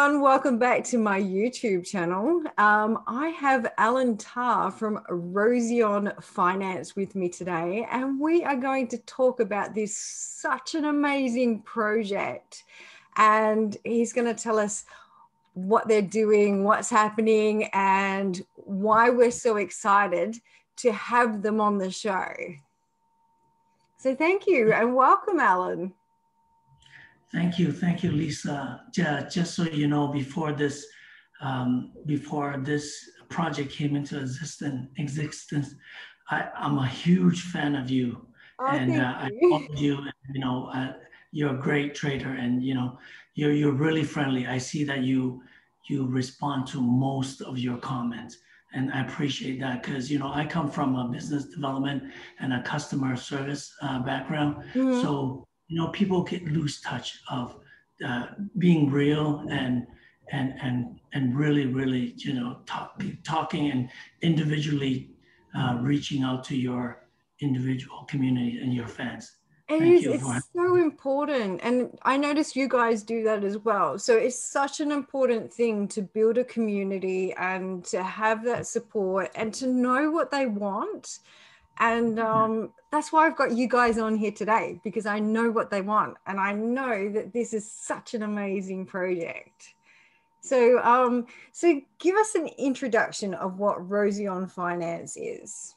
everyone, welcome back to my YouTube channel. Um, I have Allan Ta from Roseon Finance with me today, and we are going to talk about this such an amazing project. And he's going to tell us what they're doing, what's happening, and why we're so excited to have them on the show. So, thank you and welcome, Allan. Thank you, thank you, Lisa. Yeah, Just so you know, before this, um, before this project came into existence, existence, I, am a huge fan of you, oh, and uh, I love you. You know, uh, you're a great trader, and you know, you're you're really friendly. I see that you you respond to most of your comments and I appreciate that because you know I come from a business development and a customer service uh, background, Mhm. so you know people get lose touch of uh, being real and and and and really really you know talk, talking and individually uh, reaching out to your individual community and your fans. It Thank is, you it's so important. And I noticed you guys do that as well. So it's such an important thing to build a community and to have that support and to know what they want. And um, that's why I've got you guys on here today because I know what they want and I know that this is such an amazing project. So, um, so give us an introduction of what Roseon Finance is.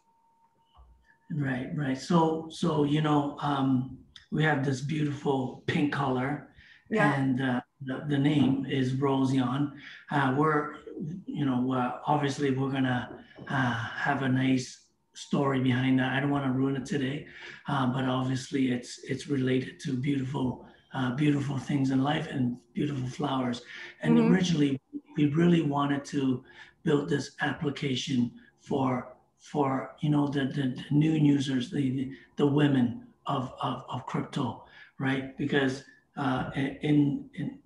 Right, right. So, so you know, um, we have this beautiful pink color, Yeah. and uh, the, the name is Roseon. Uh, we're, you know, uh, obviously we're gonna uh, have a nice story behind that. I don't want to ruin it today, uh, but obviously it's it's related to beautiful, uh, beautiful things in life and beautiful flowers. And Mhm. originally, we really wanted to build this application for for you know the, the, the new users, the, the the women of, of of crypto, right? Because uh, in in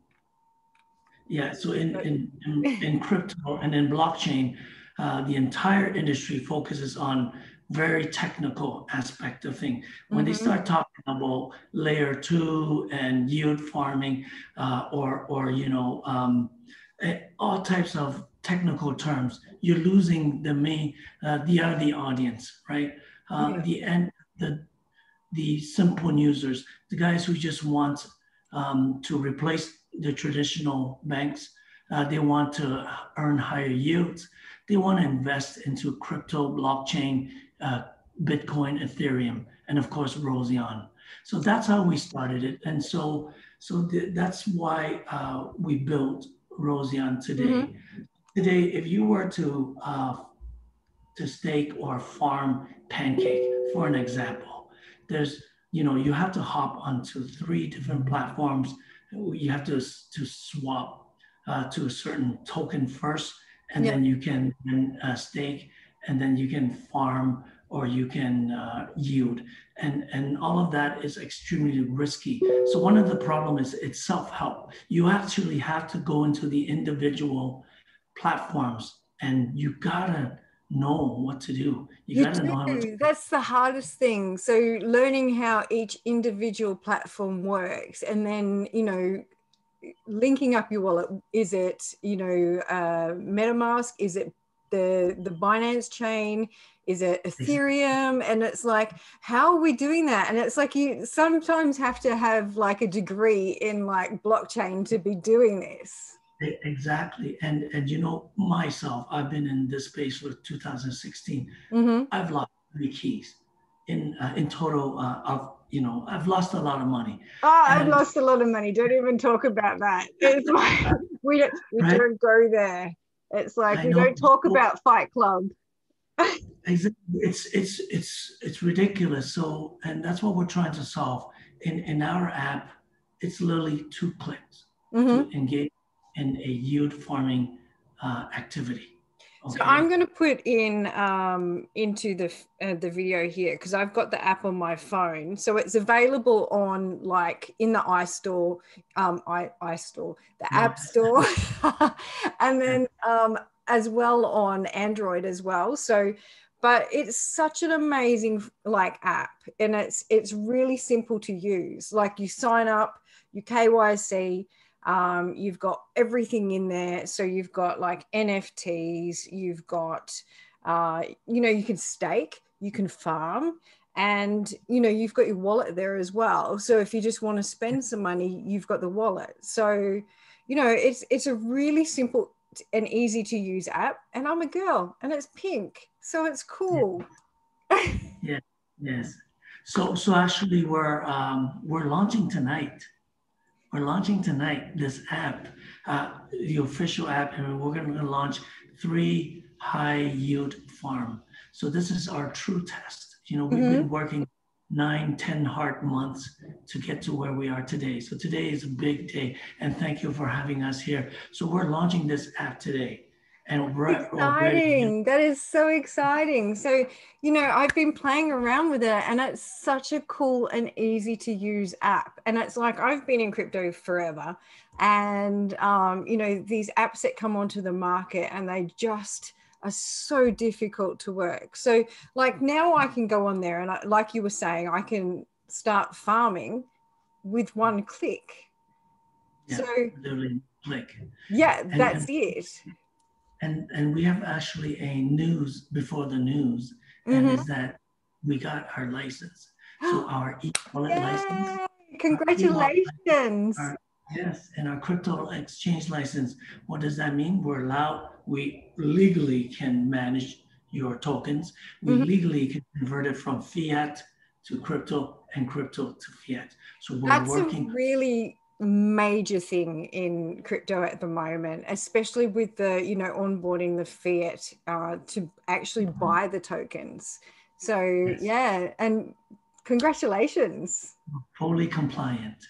yeah, so in in in, in crypto and in blockchain, uh, the entire industry focuses on very technical aspect of thing. When they Mhm. start talking about layer two and yield farming, uh, or or you know um, eh, all types of technical terms, you're losing the main uh, the other audience, right? Uh, Yeah. The end the the simple users, the guys who just want um, to replace the traditional banks. Uh, they want to earn higher yields. They want to invest into crypto, blockchain, uh, Bitcoin, Ethereum, and of course Roseon. So that's how we started it, and so so th- that's why uh, we built Roseon today. Today, if you were to uh, to stake or farm pancake, for an example, there's you know you have to hop onto three different platforms. You have to to swap uh, to a certain token first, and Yeah. then you can then, uh, stake, and then you can farm or you can uh, yield, and and all of that is extremely risky. So one of the problems is it's self help. You actually have to go into the individual platforms, and you gotta know what to do. You, You gotta know how to. do. That's the hardest thing. So learning how each individual platform works, and then you know, linking up your wallet. Is it you know uh, MetaMask? Is it the the Binance chain? Is it Ethereum? And it's like, how are we doing that? And it's like you sometimes have to have like a degree in like blockchain to be doing this. Exactly, and and you know myself, I've been in this space for 2016. hmm I've lost three keys in uh, in total. Uh, of you know, I've lost a lot of money. Oh, I've And- lost a lot of money. Don't even talk about that. It's like we don't we Right. don't go there. It's like I we know. don't talk Well- about Fight Club. Exactly. It's it's it's it's ridiculous. So, and that's what we're trying to solve. In in our app, it's literally two clicks Mhm. to engage in a yield farming uh, activity. So I'm going to put in um, into the uh, the video here because I've got the app on my phone. So it's available on like in the iStore, um, i iStore, the Yeah. App Store, and then um, as well on Android as well. So, but it's such an amazing like app, and it's it's really simple to use. Like you sign up, you KYC. Um, you've got everything in there. So you've got like NFTs, you've got, uh, you know, you can stake, you can farm, and you know you've got your wallet there as well. So if you just want to spend some money you've got the wallet. So you know it's it's a really simple and easy to use app and i'm a girl and it's pink so it's cool. Yeah, yeah. yes. So so actually we're um, we're launching tonight we're launching tonight this app uh, the official app and we're going to launch three high yield farm so this is our true test you know, we've mm-hmm. been working nine, ten hard months to get to where we are today. So today is a big day, and thank you for having us here. So we're launching this app today. And we're exciting. Already- that is so exciting. So, you know, I've been playing around with it and it's such a cool and easy to use app. And it's like I've been in crypto forever. And um, you know, these apps that come onto the market and they just are so difficult to work. So, like now I can go on there and, I, like you were saying, I can start farming with one click. Yeah, so, literally click. Yeah, and, that's and, it. And and we have actually a news before the news, and mm-hmm. is that we got our license. So our e-wallet license. Congratulations. Our, yes, and our crypto exchange license. What does that mean? We're allowed we legally can manage your tokens. We mm-hmm. legally can convert it from fiat to crypto and crypto to fiat. So we're That's working. Really major thing in crypto at the moment, especially with the you know onboarding the fiat uh, to actually mm-hmm. buy the tokens. So yes. yeah, and congratulations. Fully compliant.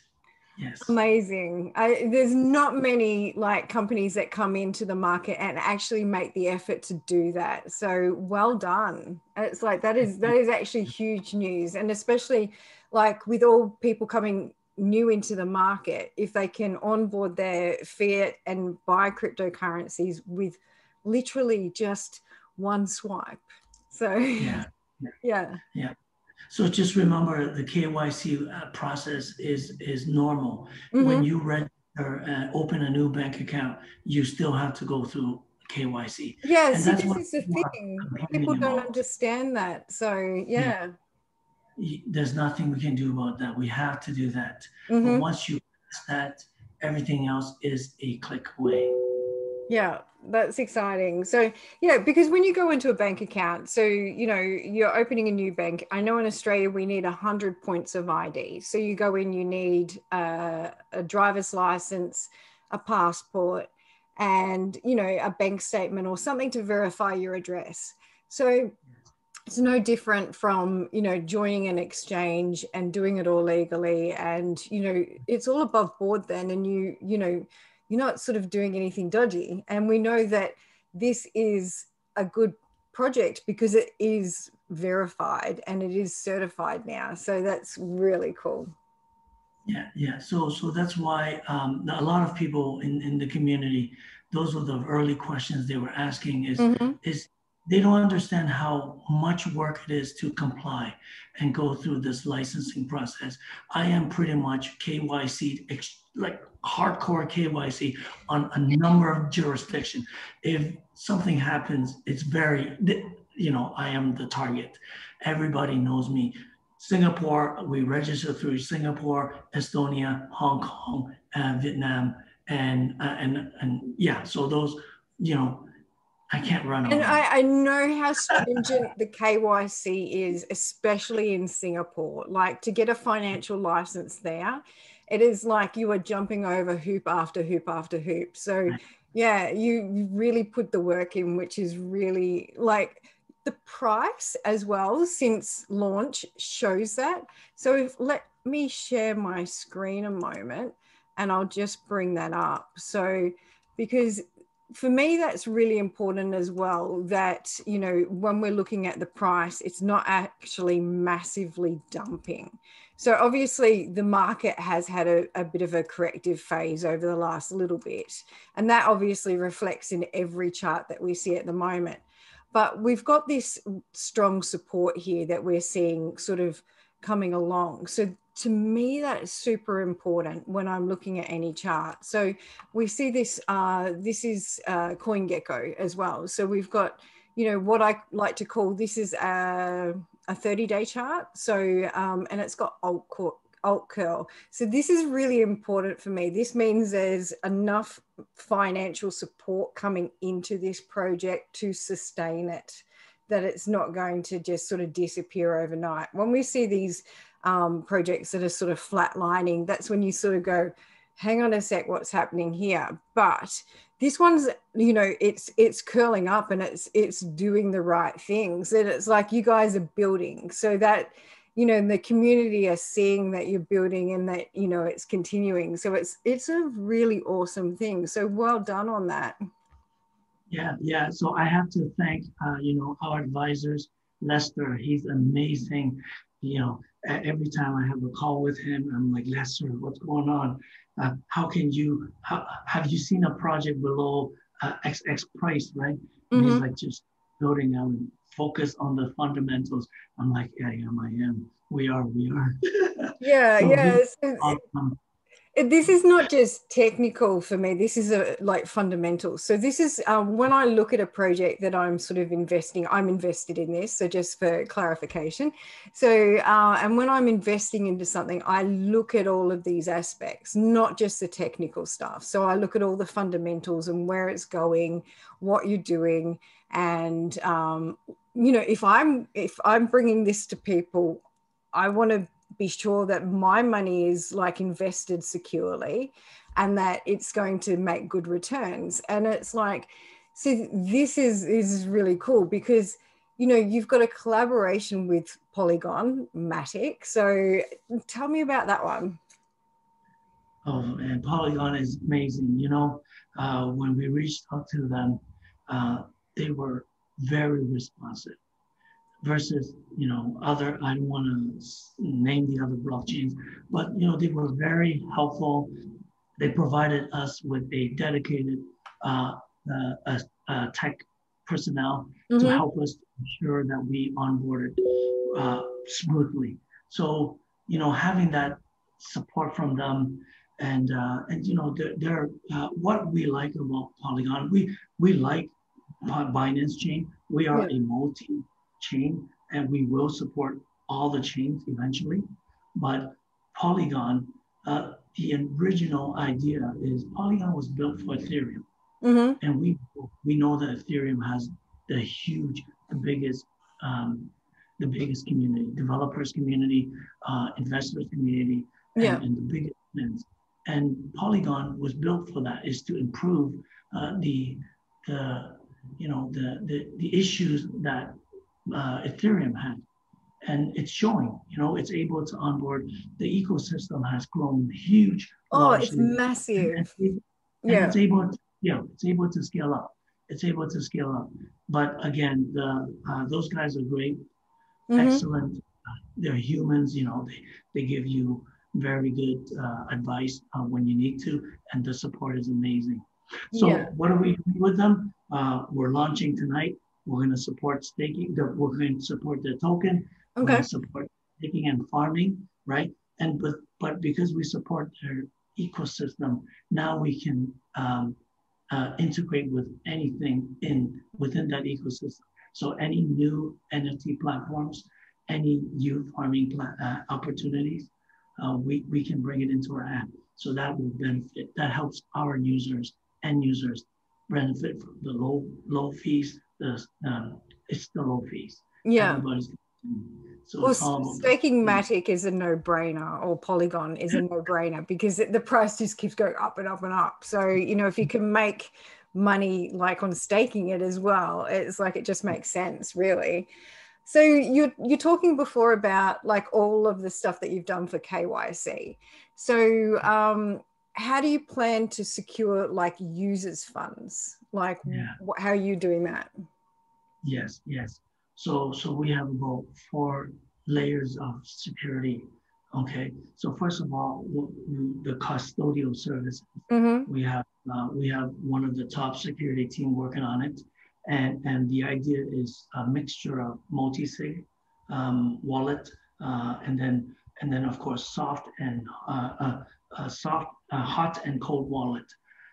Yes. Amazing. I, there's not many like companies that come into the market and actually make the effort to do that. So well done. It's like that is that is actually huge news, and especially like with all people coming new into the market, if they can onboard their fiat and buy cryptocurrencies with literally just one swipe. So yeah, yeah. yeah. So just remember the KYC uh, process is is normal. Mm-hmm. When you register, uh, open a new bank account, you still have to go through KYC. Yeah, see, this is the thing. People don't understand that. So yeah. yeah. There's nothing we can do about that. We have to do that. Mm-hmm. But once you that, everything else is a click away. Yeah, that's exciting. So, yeah, because when you go into a bank account, so, you know, you're opening a new bank. I know in Australia we need 100 points of ID. So you go in, you need a driver's license, a passport, and, you know, a bank statement or something to verify your address. So it's no different from, you know, joining an exchange and doing it all legally. And, you know, it's all above board then. And you, you know, you're not sort of doing anything dodgy. And we know that this is a good project because it is verified and it is certified now. So that's really cool. Yeah, yeah. So so that's why um, a lot of people in, in the community, those were the early questions they were asking is mm-hmm. is they don't understand how much work it is to comply and go through this licensing process. I am pretty much KYC like hardcore KYC on a number of jurisdictions. If something happens, it's very, you know, I am the target. Everybody knows me. Singapore, we register through Singapore, Estonia, Hong Kong, uh, Vietnam, and uh, and and yeah. So those, you know, I can't run. And I, I, know how stringent the KYC is, especially in Singapore. Like to get a financial license there, it is like you are jumping over hoop after hoop after hoop. So yeah, you really put the work in, which is really like the price as well since launch shows that. So if, let me share my screen a moment and I'll just bring that up. So because for me that's really important as well that you know when we're looking at the price it's not actually massively dumping so obviously the market has had a, a, bit of a corrective phase over the last little bit. And that obviously reflects in every chart that we see at the moment. But we've got this strong support here that we're seeing sort of coming along. So to me that is super important when i'm looking at any chart. So we see this uh, this is uh, coingecko as well. So we've got you know what i like to call this is a, a 30 day chart. So um, and it's got alt alt curl. So this is really important for me. This means there's enough financial support coming into this project to sustain it that it's not going to just sort of disappear overnight. When we see these um, projects that are sort of flatlining, that's when you sort of go, hang on a sec, what's happening here? But this one's, you know, it's it's curling up and it's it's doing the right things. And it's like you guys are building. So that you know the community are seeing that you're building and that you know it's continuing so it's it's a really awesome thing so well done on that yeah yeah so i have to thank uh, you know our advisors lester he's amazing you know every time I have a call with him, I'm like, Lester, what's going on? Uh, how can you, how, have you seen a project below uh, XX price, right? And mm-hmm. he's like, just building out and focus on the fundamentals. I'm like, yeah, am, I am. We are, we are. yeah, so yeah. Awesome this is not just technical for me this is a like fundamental. So this is um, when i look at a project that i'm sort of investing i'm invested in this so just for clarification. So uh, and when i'm investing into something i look at all of these aspects not just the technical stuff. So i look at all the fundamentals and where it's going what you're doing and um, you know if i'm if i'm bringing this to people i want to be sure that my money is like invested securely and that it's going to make good returns. And it's like so this is is really cool because you know you've got a collaboration with polygon matic. So tell me about that one. Oh and polygon is amazing. You know uh, when we reached out to them uh, they were very responsive versus you know other i don't want to name the other blockchains but you know they were very helpful they provided us with a dedicated uh, uh, uh, tech personnel mm-hmm. to help us ensure that we onboarded uh, smoothly so you know having that support from them and uh, and you know they're, they're uh, what we like about polygon we we like binance chain we are yeah. a multi chain, and we will support all the chains eventually. But Polygon, uh, the original idea is Polygon was built for Ethereum, mm-hmm. and we we know that Ethereum has the huge, the biggest, um, the biggest community, developers community, uh, investors community, and, yeah. and the biggest plans. And Polygon was built for that, is to improve uh, the the you know the, the the issues that uh, Ethereum had. And it's showing, you know, it's able to onboard. The ecosystem has grown huge. Oh, it's massive. And, and yeah. it's able to, yeah, it's able to scale up. It's able to scale up. But again, the uh, those guys are great, mm-hmm. excellent. Uh, they're humans, you know, they, they give you very good uh, advice uh, when you need to, and the support is amazing. So, yeah. what are we doing with them? Uh, we're launching tonight we're going to support staking. The, we're going to support the token. Okay. support staking and farming, right? And but but because we support their ecosystem, now we can um, uh, integrate with anything in within that ecosystem. So any new NFT platforms, any new farming uh, opportunities, uh, we, we can bring it into our app. So that will benefit, that helps our users, end users benefit from the low, low fees, the um, it's the low fees. Yeah. Everybody's so well, staking Matic is a no-brainer, or Polygon is a no-brainer because it, the price just keeps going up and up and up. So you know, if you can make money like on staking it as well, it's like it just makes sense, really. So you're you're talking before about like all of the stuff that you've done for KYC. So um, how do you plan to secure like users funds? Like, yeah. wh- how are you doing that? Yes, yes. So, so we have about four layers of security. Okay. So first of all, the custodial service. Mm-hmm. We have uh, we have one of the top security team working on it, and and the idea is a mixture of multi-sig um, wallet uh, and then and then of course soft and uh, uh, uh soft, uh, hot and cold wallet.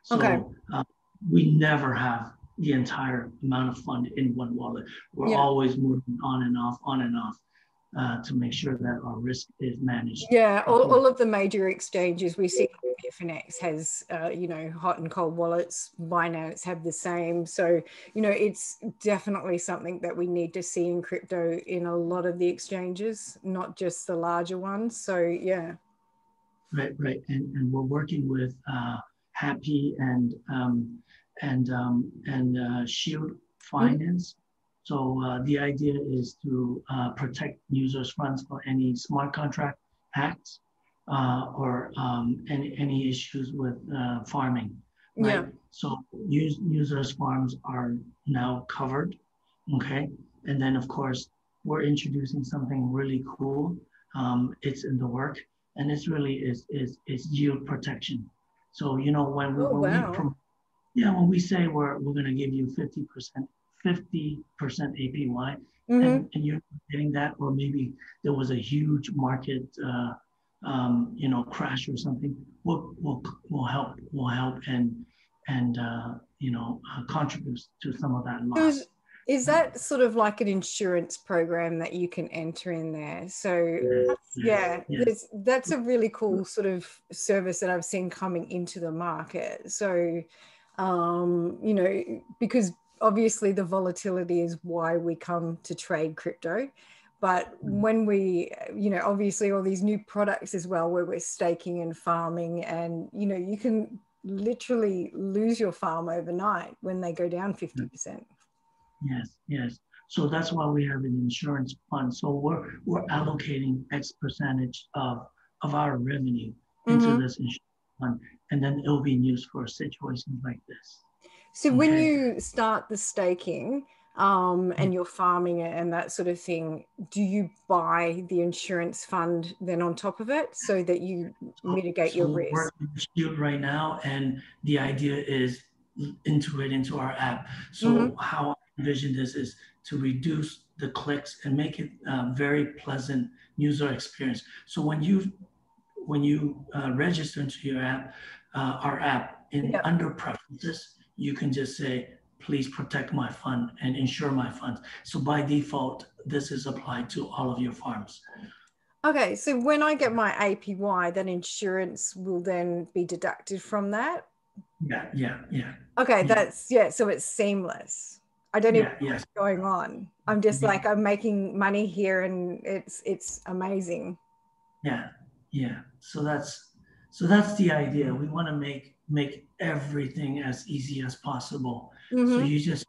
So okay. Uh, we never have the entire amount of fund in one wallet. We're yeah. always moving on and off, on and off uh, to make sure that our risk is managed. Yeah, all, all of the major exchanges we see FNX has, uh, you know, hot and cold wallets. Binance have the same. So, you know, it's definitely something that we need to see in crypto in a lot of the exchanges, not just the larger ones. So, yeah. Right, right. And, and we're working with uh, HAPI and um, and um, and uh, Shield Finance. Mm-hmm so uh, the idea is to uh, protect users' funds for any smart contract hacks uh, or um, any, any issues with uh, farming. Right? Yeah. So use, users' farms are now covered. Okay. And then, of course, we're introducing something really cool. Um, it's in the work, and it's really is is is yield protection. So you know when we, oh, when wow. we yeah when we say we're we're going to give you fifty percent 50% APY, mm-hmm. and, and, you're getting that, or maybe there was a huge market, uh, um, you know, crash or something. Will will will help will help and and uh, you know uh, contribute to some of that loss. Is, is that sort of like an insurance program that you can enter in there? So yeah, yeah, yeah. that's a really cool sort of service that I've seen coming into the market. So um, you know, because obviously the volatility is why we come to trade crypto but mm. when we you know obviously all these new products as well where we're staking and farming and you know you can literally lose your farm overnight when they go down 50% yes yes. So that's why we have an insurance fund. So we're we're allocating x percentage of of our revenue into mm-hmm. this insurance fund and then it'll be used for situations like this so okay. when you start the staking um, and you're farming it and that sort of thing, do you buy the insurance fund then on top of it so that you mitigate so your risk? We're Shield right now, and the idea is integrate into our app. So mm-hmm. how I envision this is to reduce the clicks and make it a very pleasant user experience. So when you when you uh, register into your app, uh, our app in yep. under preferences, you can just say, please protect my fund and insure my funds. So by default, this is applied to all of your farms. Okay, so when I get my APY, then insurance will then be deducted from that? Yeah, yeah, yeah. Okay, yeah. that's, yeah, so it's seamless. I don't even yeah, know what's going on. I'm just like, I'm making money here and it's, it's amazing. Yeah, yeah. So that's, so that's the idea. We want to make make everything as easy as possible. Mm-hmm. So you just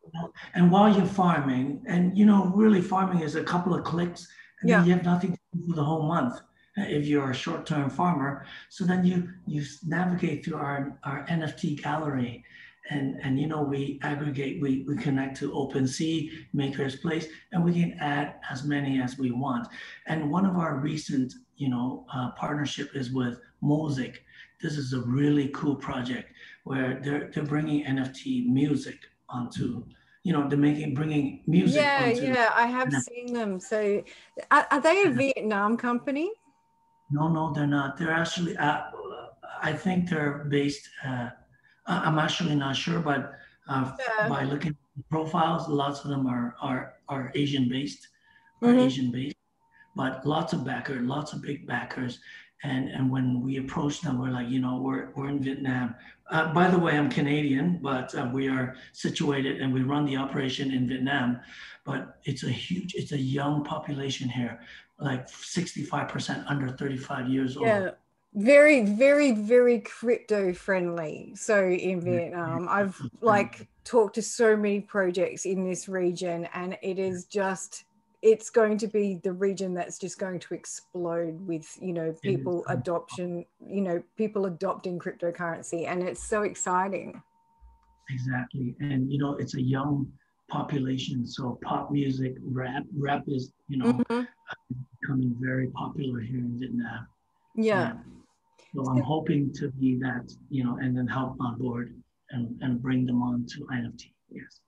and while you're farming, and you know, really farming is a couple of clicks, and yeah. then you have nothing to do for the whole month uh, if you're a short-term farmer. So then you you navigate through our, our NFT gallery. And, and you know we aggregate we, we connect to OpenSea MakersPlace and we can add as many as we want and one of our recent you know uh, partnership is with Mosaic this is a really cool project where they're they're bringing NFT music onto you know they're making bringing music yeah yeah i have NFT. seen them so are, are they a vietnam company no no they're not they're actually uh, i think they're based uh, i'm actually not sure but uh, yeah. by looking at profiles lots of them are are are asian based are mm-hmm. asian based but lots of backers lots of big backers and, and when we approached them, we're like, you know, we're, we're in Vietnam. Uh, by the way, I'm Canadian, but uh, we are situated and we run the operation in Vietnam. But it's a huge, it's a young population here, like 65% under 35 years old. Yeah very very very crypto friendly so in vietnam i've like talked to so many projects in this region and it is just it's going to be the region that's just going to explode with you know people adoption you know people adopting cryptocurrency and it's so exciting. Exactly and you know it's a young population so pop music rap rap is you know mm-hmm. becoming very popular here in vietnam. Yeah. So i'm hoping to be that you know and then help on board and, and bring them on to nft yes.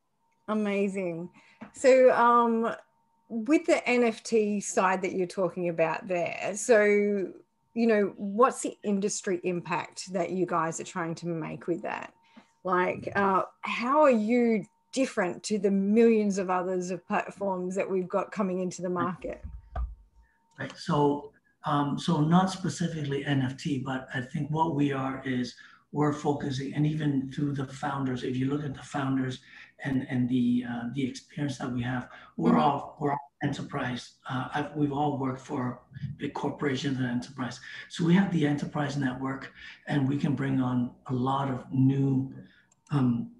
Amazing. So um with the NFT side that you're talking about there, so you know, what's the industry impact that you guys are trying to make with that? Like, uh, how are you different to the millions of others of platforms that we've got coming into the market? Right. So, um, so not specifically NFT, but I think what we are is we're focusing, and even through the founders, if you look at the founders and and the uh, the experience that we have, we're mm-hmm. all we're all enterprise. Uh, we've all worked for big corporations and enterprise, so we have the enterprise network, and we can bring on a lot of new um,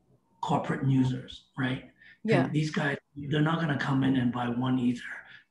corporate users, right? Yeah. And these guys, they're not going to come in and buy one ether.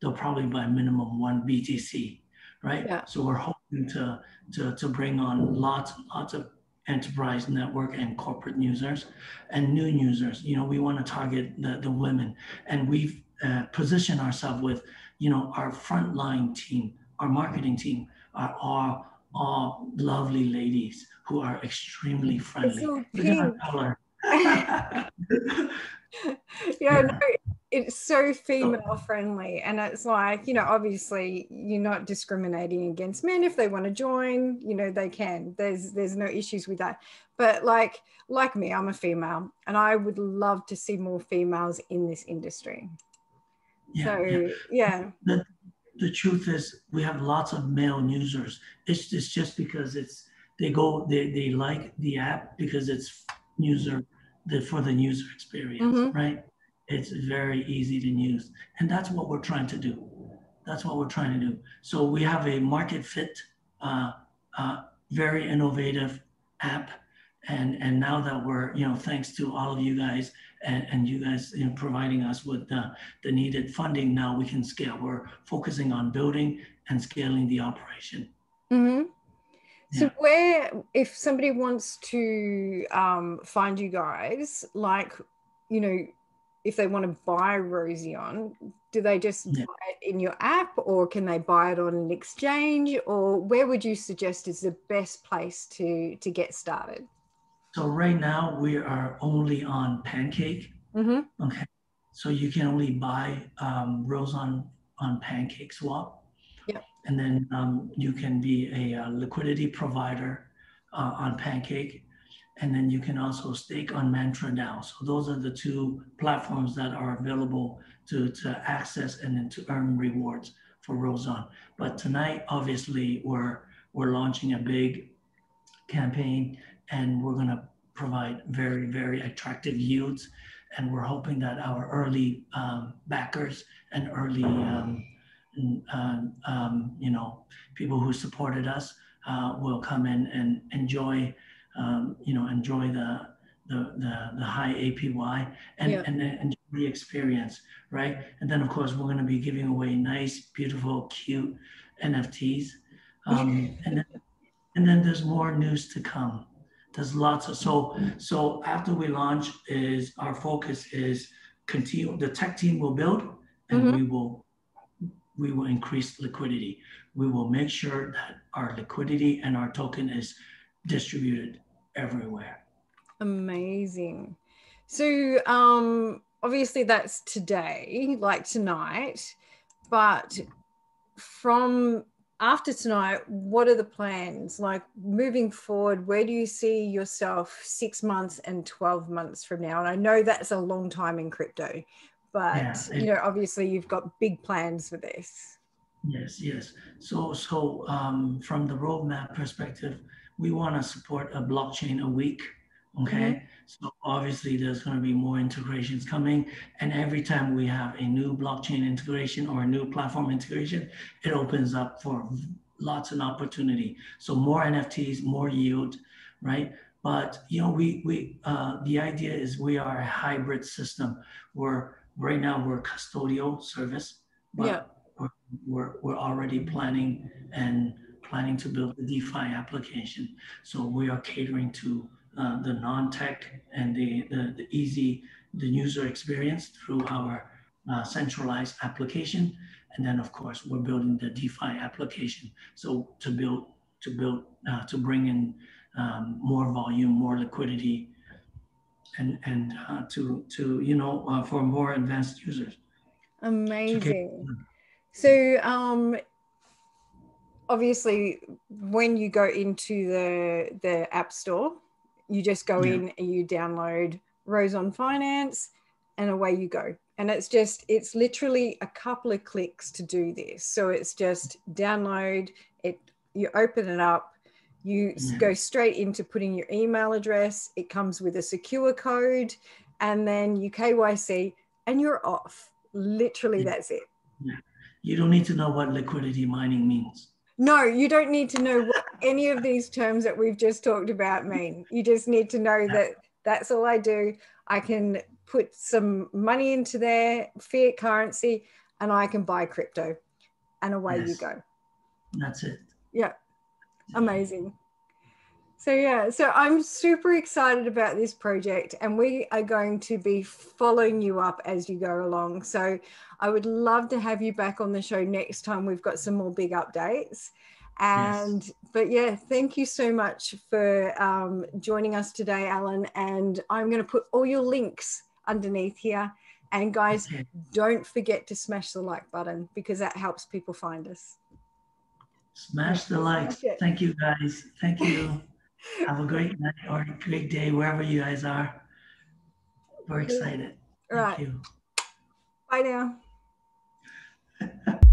They'll probably buy minimum one BTC, right? Yeah. So we're hoping to to to bring on lots lots of enterprise network and corporate users and new users. You know, we want to target the, the women and we've uh, positioned ourselves with, you know, our frontline team, our marketing team are all, all lovely ladies who are extremely friendly. So at our color. yeah, no, it's so female friendly and it's like you know obviously you're not discriminating against men. If they want to join you know they can. There's there's no issues with that. But like like me i'm a female and i would love to see more females in this industry. Yeah, so yeah, yeah. The, the truth is we have lots of male users. It's, it's just because it's they go they, they like the app because it's user the, for the user experience mm-hmm. right it's very easy to use. And that's what we're trying to do. That's what we're trying to do. So we have a market fit, uh, uh, very innovative app. And, and now that we're, you know, thanks to all of you guys and, and you guys you know, providing us with the, the needed funding, now we can scale. We're focusing on building and scaling the operation. Mm-hmm. So, where, if somebody wants to um, find you guys, like, you know, if they want to buy Roseon, do they just yeah. buy it in your app or can they buy it on an exchange or where would you suggest is the best place to to get started? So right now we are only on Pancake. Mm-hmm. Okay. So you can only buy um, Roseon on Pancake Swap. Yeah. And then um, you can be a, a liquidity provider uh, on Pancake and then you can also stake on Mantra DAO. So those are the two platforms that are available to, to access and then to earn rewards for Roseon. But tonight, obviously, we're we're launching a big campaign and we're going to provide very, very attractive yields. And we're hoping that our early um, backers and early, um, um, um, you know, people who supported us uh, will come in and enjoy um, you know, enjoy the, the, the, the high APY and, yeah. and enjoy the experience, right? And then of course we're going to be giving away nice, beautiful, cute NFTs. Um, and then, and then there's more news to come. There's lots of, so, so after we launch is our focus is continue, the tech team will build and mm-hmm. we will, we will increase liquidity. We will make sure that our liquidity and our token is distributed everywhere. Amazing. So, um, obviously, that's today, like tonight, but from after tonight, what are the plans? Like moving forward, where do you see yourself six months and 12 months from now? And I know that's a long time in crypto, but yeah, it, you know, obviously you've got big plans for this. Yes, yes. So, so um, from the roadmap perspective, we want to support a blockchain a week. Okay. Mm-hmm. So obviously there's going to be more integrations coming. And every time we have a new blockchain integration or a new platform integration, it opens up for lots of opportunity. So more NFTs, more yield, right? But you know, we we uh, the idea is we are a hybrid system. Where right now we're custodial service, but yeah. we're, we're, we're already planning and planning to build a DeFi application. So we are catering to uh, the non-tech and the, the, the, easy, the user experience through our uh, centralized application. And then of course, we're building the DeFi application. So to build, to build, uh, to bring in um, more volume, more liquidity, and, and uh, to, to, you know, uh, for more advanced users. Amazing. So, um, obviously, when you go into the the app store, you just go yeah. in and you download Roseon Finance, and away you go. And it's just it's literally a couple of clicks to do this. So it's just download it. You open it up. You yeah. go straight into putting your email address. It comes with a secure code, and then you KYC, and you're off. Literally, yeah. that's it. Yeah. You don't need to know what liquidity mining means. No, you don't need to know what any of these terms that we've just talked about mean. You just need to know that that's all I do. I can put some money into there, fiat currency, and I can buy crypto. And away yes. you go. That's it. Yeah. Amazing. So yeah, so I'm super excited about this project and we are going to be following you up as you go along. So I would love to have you back on the show next time we've got some more big updates. And yes. but yeah, thank you so much for um, joining us today, Allan. And I'm going to put all your links underneath here. And guys, don't forget to smash the like button because that helps people find us. Smash the like. Thank you, guys. Thank you. Have a great night or a great day wherever you guys are. We're excited. Thank right. you. Bye now.